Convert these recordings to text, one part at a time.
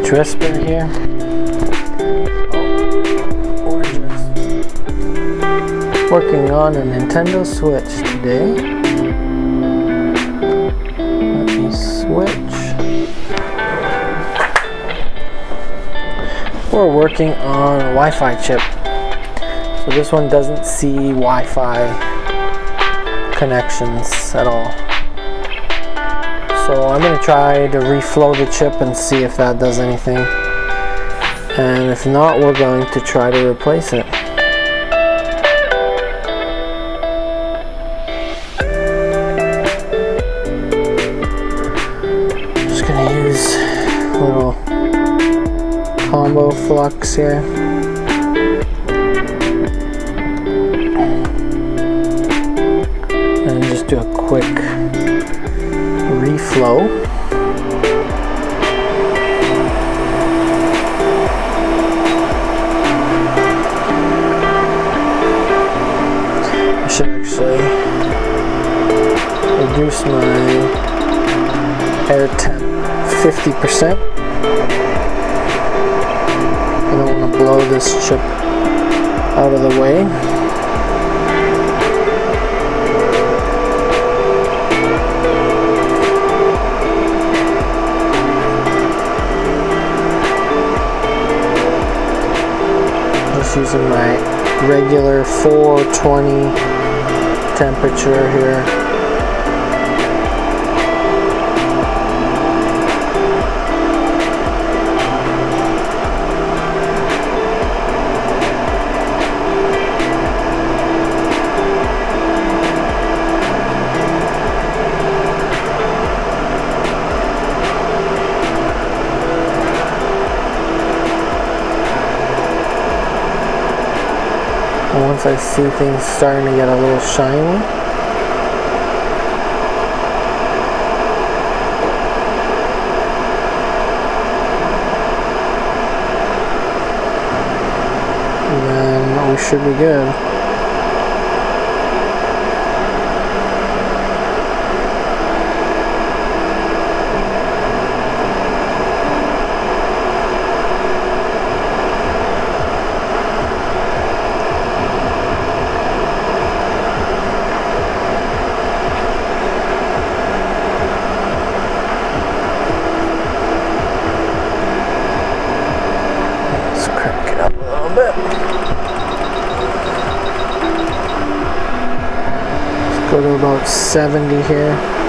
Whisper here. Working on a Nintendo Switch today. Let me switch. We're working on a Wi-Fi chip. So this one doesn't see Wi-Fi connections at all. So I'm going to try to reflow the chip and see if that does anything. And if not, we're going to try to replace it. Just going to use a little combo flux here. Reflow. I should actually reduce my air temp 50%. I don't want to blow this chip out of the way. Just using my regular 420 temperature here. Once I see things starting to get a little shiny, then we should be good. Go to about 70 here.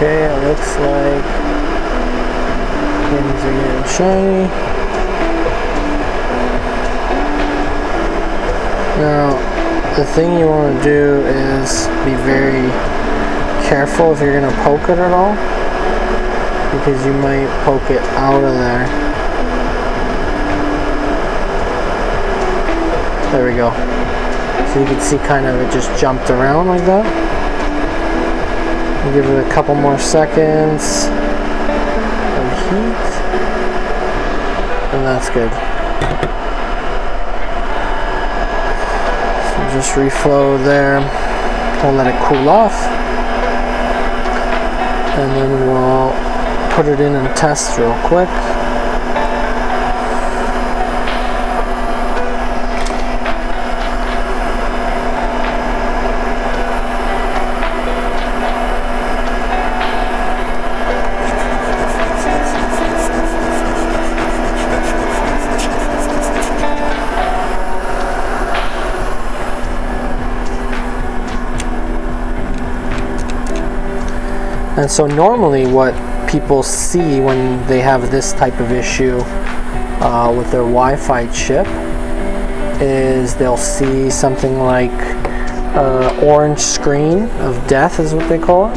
Okay, it looks like things are getting shiny. Now, the thing you want to do is be very careful if you're going to poke it at all, because you might poke it out of there. There we go. So you can see kind of it just jumped around like that. We'll give it a couple more seconds of heat. And that's good. So just reflow there. We'll let it cool off. And then we'll put it in and test real quick. And so normally what people see when they have this type of issue uh, with their Wi-Fi chip is they'll see something like uh, orange screen of death is what they call it.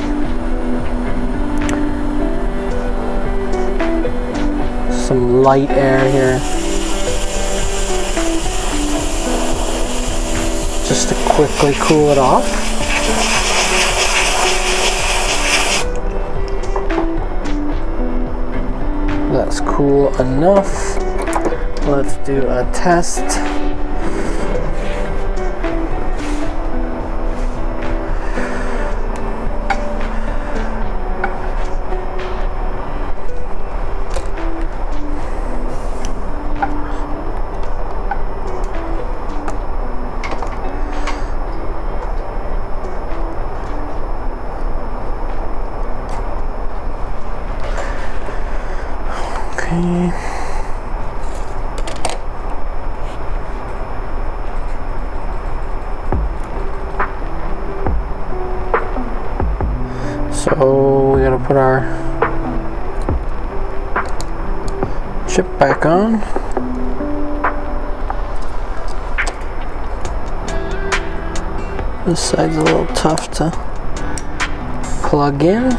some light air here. Just to quickly cool it off. That's cool enough. Let's do a test. So we gotta put our chip back on. This side's a little tough to plug in.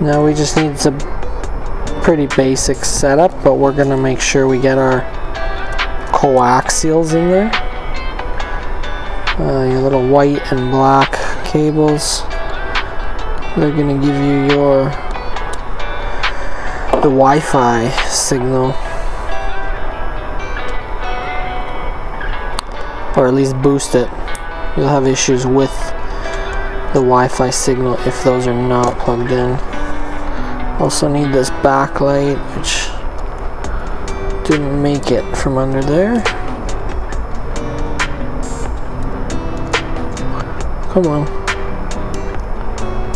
Now we just need some pretty basic setup, but we're gonna make sure we get our coaxials in there. Uh, your little white and black cables. They're gonna give you your the Wi-Fi signal. or at least boost it. You'll have issues with the Wi-Fi signal if those are not plugged in. Also need this backlight, which didn't make it from under there. Come on.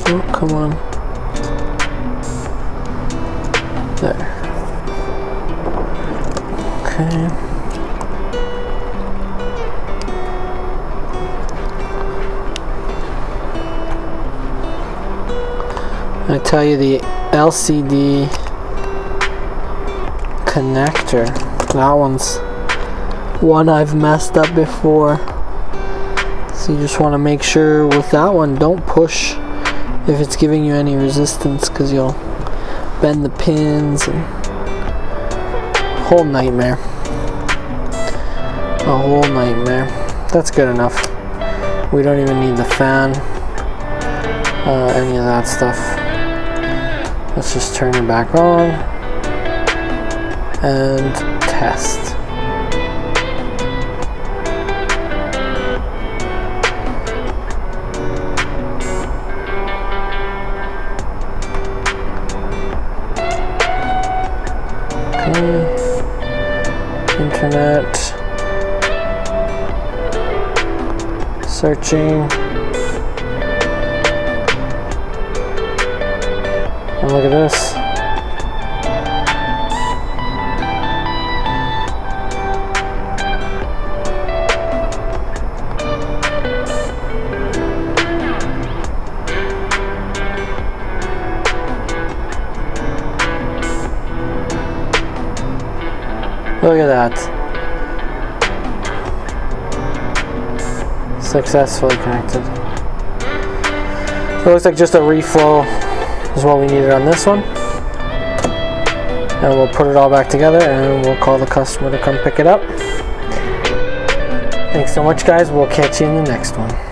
Oh, come on. There. Okay. I tell you the LCD connector that one's one I've messed up before. So you just want to make sure with that one don't push if it's giving you any resistance because you'll bend the pins and whole nightmare. A whole nightmare. That's good enough. We don't even need the fan uh, any of that stuff Let's just turn it back on and test. Okay. Internet. Searching. Look at this. Look at that. Successfully connected. it looks like just a reflow is what we needed on this one. And we'll put it all back together and we'll call the customer to come pick it up. Thanks so much guys, we'll catch you in the next one.